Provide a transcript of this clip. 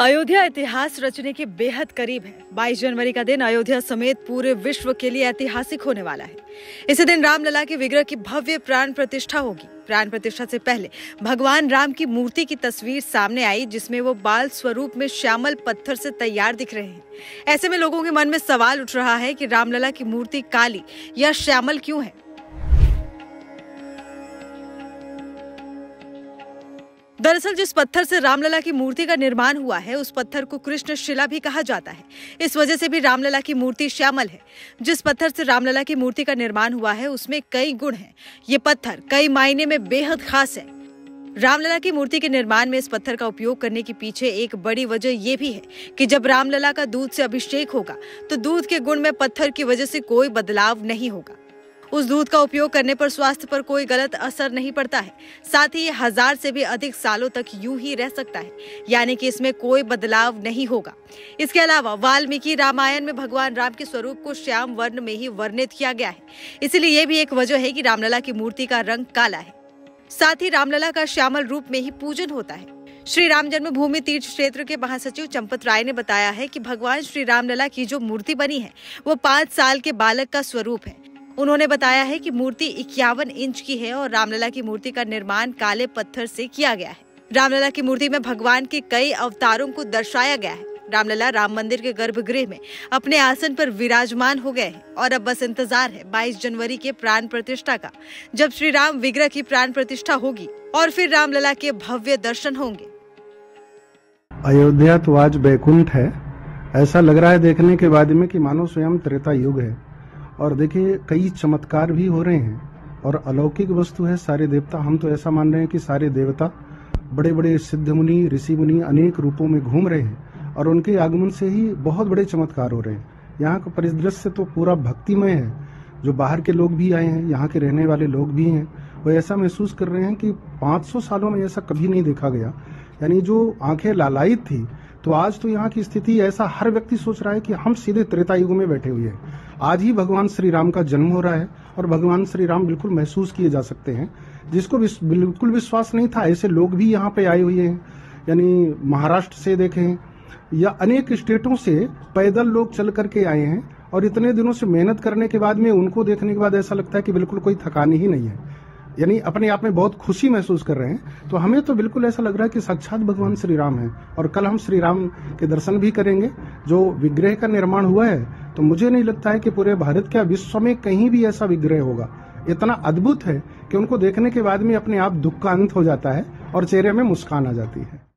अयोध्या इतिहास रचने के बेहद करीब है। 22 जनवरी का दिन अयोध्या समेत पूरे विश्व के लिए ऐतिहासिक होने वाला है। इसी दिन रामलला के विग्रह की भव्य प्राण प्रतिष्ठा होगी। प्राण प्रतिष्ठा से पहले भगवान राम की मूर्ति की तस्वीर सामने आई, जिसमें वो बाल स्वरूप में श्यामल पत्थर से तैयार दिख रहे हैं। ऐसे में लोगों के मन में सवाल उठ रहा है कि रामलला की मूर्ति काली या श्यामल क्यों है? दरअसल जिस पत्थर से रामलला की मूर्ति का निर्माण हुआ है, उस पत्थर को कृष्ण शिला भी कहा जाता है। इस वजह से भी रामलला की मूर्ति श्यामल है। जिस पत्थर से रामलला की मूर्ति का निर्माण हुआ है, उसमें कई गुण हैं। ये पत्थर कई मायने में बेहद खास है। रामलला की मूर्ति के निर्माण में इस पत्थर का उपयोग करने के पीछे एक बड़ी वजह यह भी है कि जब रामलला का दूध से अभिषेक होगा तो दूध के गुण में पत्थर की वजह से कोई बदलाव नहीं होगा। उस दूध का उपयोग करने पर स्वास्थ्य पर कोई गलत असर नहीं पड़ता है। साथ ही हज़ार से भी अधिक सालों तक यूँ ही रह सकता है, यानी कि इसमें कोई बदलाव नहीं होगा। इसके अलावा वाल्मीकि रामायण में भगवान राम के स्वरूप को श्याम वर्ण में ही वर्णित किया गया है। इसलिए ये भी एक वजह है कि रामलला की मूर्ति का रंग काला है। साथ ही रामलला का श्यामल रूप में ही पूजन होता है। श्री राम जन्मभूमि तीर्थ क्षेत्र के महासचिव चंपत राय ने बताया है कि भगवान श्री रामलला की जो मूर्ति बनी है, वो पाँच साल के बालक का स्वरूप है। उन्होंने बताया है कि मूर्ति इक्यावन इंच की है और रामलला की मूर्ति का निर्माण काले पत्थर से किया गया है। रामलला की मूर्ति में भगवान के कई अवतारों को दर्शाया गया है। रामलला राम मंदिर के गर्भगृह में अपने आसन पर विराजमान हो गए हैं और अब बस इंतज़ार है 22 जनवरी के प्राण प्रतिष्ठा का, जब श्री राम विग्रह की प्राण प्रतिष्ठा होगी और फिर रामलला के भव्य दर्शन होंगे। अयोध्या तो आज बैकुंठ है। ऐसा लग रहा है देखने के बाद में कि मानो स्वयं त्रेता युग है। और देखिए, कई चमत्कार भी हो रहे हैं और अलौकिक वस्तु है सारे देवता। हम तो ऐसा मान रहे हैं कि सारे देवता बड़े बड़े सिद्ध मुनि, ऋषि मुनि अनेक रूपों में घूम रहे हैं और उनके आगमन से ही बहुत बड़े चमत्कार हो रहे हैं। यहाँ का परिदृश्य तो पूरा भक्तिमय है। जो बाहर के लोग भी आए हैं, यहाँ के रहने वाले लोग भी हैं, वो ऐसा महसूस कर रहे हैं कि 500 सालों में ऐसा कभी नहीं देखा गया। यानी जो आँखें लालायित थी तो आज तो यहाँ की स्थिति ऐसा हर व्यक्ति सोच रहा है कि हम सीधे त्रेता युग में बैठे हुए हैं। आज ही भगवान श्री राम का जन्म हो रहा है और भगवान श्री राम बिल्कुल महसूस किए जा सकते हैं। जिसको बिल्कुल विश्वास नहीं था, ऐसे लोग भी यहाँ पे आए हुए हैं। यानी महाराष्ट्र से देखें, या अनेक स्टेटों से पैदल लोग चल करके आए हैं और इतने दिनों से मेहनत करने के बाद में उनको देखने के बाद ऐसा लगता है कि बिल्कुल कोई थकानी ही नहीं है। यानी अपने आप में बहुत खुशी महसूस कर रहे हैं तो हमें तो बिल्कुल ऐसा लग रहा है कि साक्षात भगवान श्री राम है, और कल हम श्री राम के दर्शन भी करेंगे। जो विग्रह का निर्माण हुआ है तो मुझे नहीं लगता है कि पूरे भारत के विश्व में कहीं भी ऐसा विग्रह होगा। इतना अद्भुत है कि उनको देखने के बाद में अपने आप दुख का अंत हो जाता है, और चेहरे में मुस्कान आ जाती है।